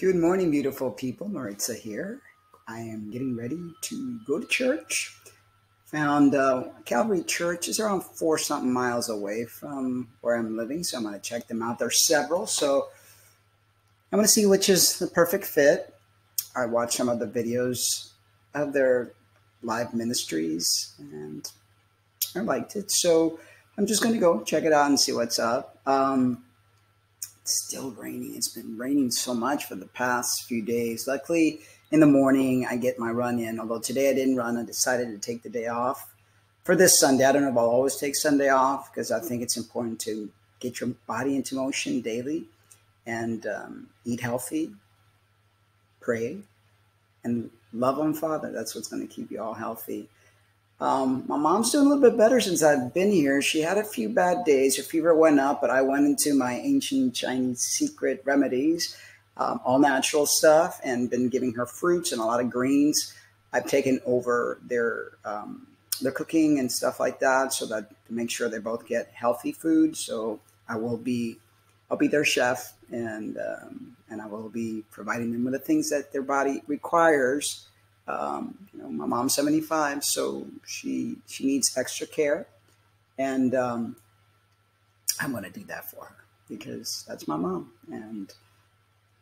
Good morning, beautiful people. Maritza here. I am getting ready to go to church. Found uh, Calvary Church is around four something miles away from where I'm living, so I'm going to check them out. There's several, so I'm going to see which is the perfect fit. I watched some of the videos of their live ministries, and I liked it. So I'm just going to go check it out and see what's up. Um, still raining. It's been raining so much for the past few days. Luckily, in the morning, I get my run in. Although today I didn't run, I decided to take the day off for this Sunday. I don't know if I'll always take Sunday off because I think it's important to get your body into motion daily and um, eat healthy, pray, and love on Father. That's what's going to keep you all healthy. Um, my mom's doing a little bit better since I've been here. She had a few bad days. Her fever went up, but I went into my ancient Chinese secret remedies, um, all natural stuff, and been giving her fruits and a lot of greens. I've taken over their um, their cooking and stuff like that, so that to make sure they both get healthy food. So I will be, I'll be their chef, and um, and I will be providing them with the things that their body requires um, you know, my mom's 75, so she she needs extra care, and um, I'm going to do that for her because that's my mom, and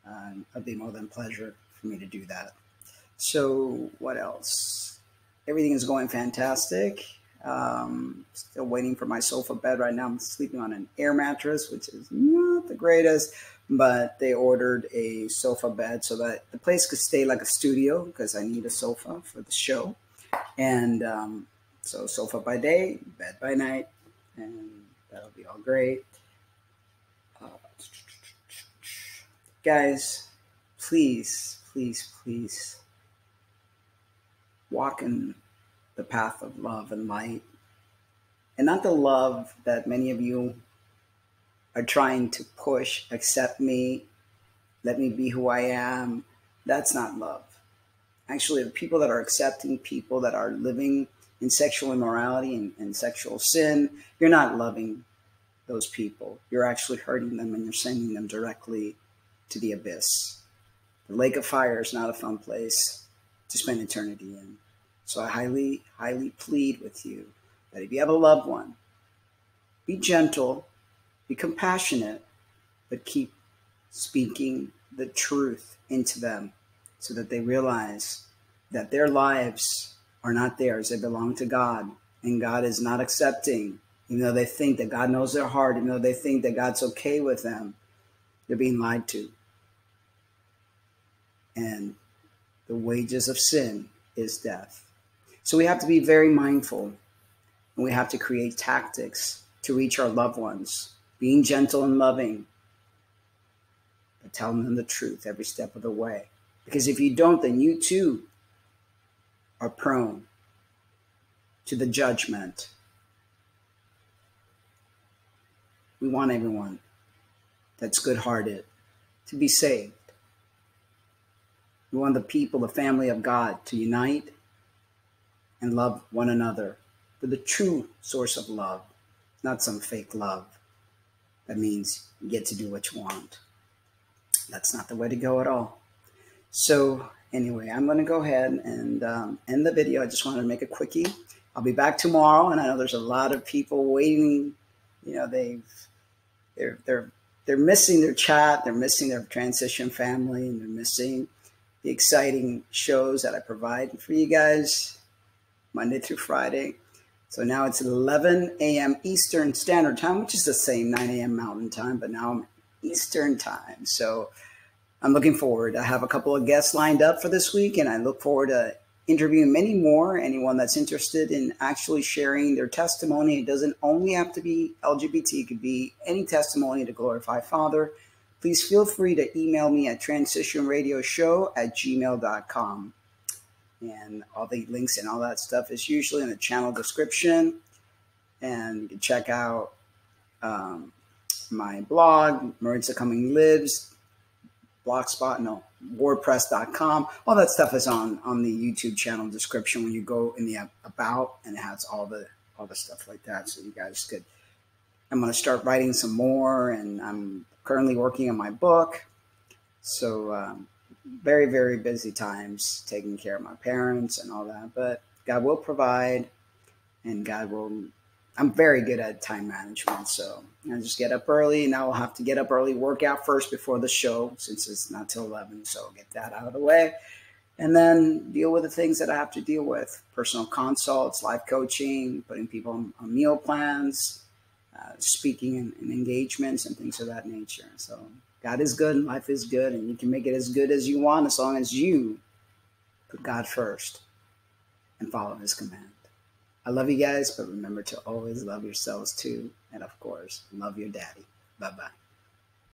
uh, it'd be more than pleasure for me to do that. So what else? Everything is going fantastic. Um, still waiting for my sofa bed right now. I'm sleeping on an air mattress, which is not the greatest, but they ordered a sofa bed so that the place could stay like a studio because I need a sofa for the show. And um, so, sofa by day, bed by night, and that'll be all great. Uh, guys, please, please, please walk in the path of love and light. And not the love that many of you are trying to push, accept me, let me be who I am. That's not love. Actually, the people that are accepting people that are living in sexual immorality and, and sexual sin, you're not loving those people. You're actually hurting them and you're sending them directly to the abyss. The lake of fire is not a fun place to spend eternity in. So I highly, highly plead with you that if you have a loved one, be gentle, be compassionate, but keep speaking the truth into them so that they realize that their lives are not theirs. They belong to God, and God is not accepting, even though they think that God knows their heart, even though they think that God's okay with them, they're being lied to. And the wages of sin is death. So we have to be very mindful and we have to create tactics to reach our loved ones, being gentle and loving, but telling them the truth every step of the way. Because if you don't, then you too are prone to the judgment. We want everyone that's good hearted to be saved. We want the people, the family of God to unite and love one another for the true source of love, not some fake love that means you get to do what you want. That's not the way to go at all. So, anyway, I'm going to go ahead and um, end the video. I just wanted to make a quickie. I'll be back tomorrow, and I know there's a lot of people waiting. You know, they've they're they're they're missing their chat, they're missing their transition family, and they're missing the exciting shows that I provide for you guys. Monday through Friday. So now it's 11 a.m. Eastern Standard Time, which is the same 9 a.m. Mountain Time, but now I'm Eastern Time. So I'm looking forward. I have a couple of guests lined up for this week, and I look forward to interviewing many more. Anyone that's interested in actually sharing their testimony, it doesn't only have to be LGBT, it could be any testimony to glorify Father. Please feel free to email me at transitionradioshow at gmail.com and all the links and all that stuff is usually in the channel description. And you can check out um, my blog, Maritza Cummings Lives, Blogspot, no, WordPress.com. All that stuff is on on the YouTube channel description when you go in the about, and it has all the all the stuff like that. So you guys could. I'm going to start writing some more, and I'm currently working on my book. So, um, very, very busy times taking care of my parents and all that. But God will provide, and God will. I'm very good at time management, so I just get up early. Now I'll have to get up early, work out first before the show since it's not till 11. So I'll get that out of the way, and then deal with the things that I have to deal with: personal consults, life coaching, putting people on, on meal plans, uh, speaking and, and engagements, and things of that nature. So God is good and life is good, and you can make it as good as you want as long as you put God first and follow His command. I love you guys, but remember to always love yourselves too. And of course, love your daddy. Bye bye.